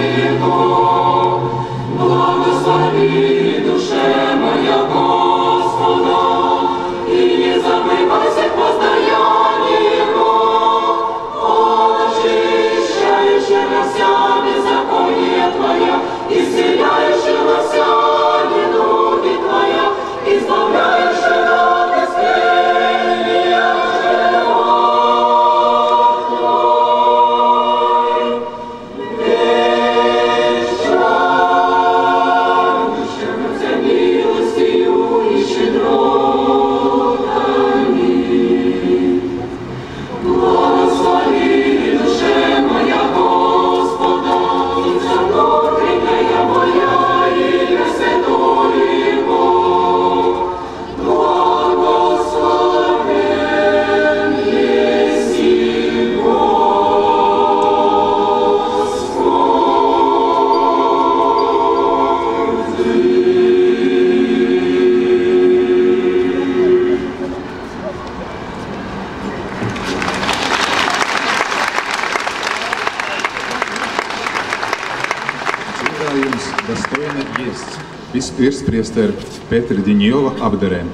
Señor. Достойно есть. Виспирс престер Петр Даниилов Абдерен.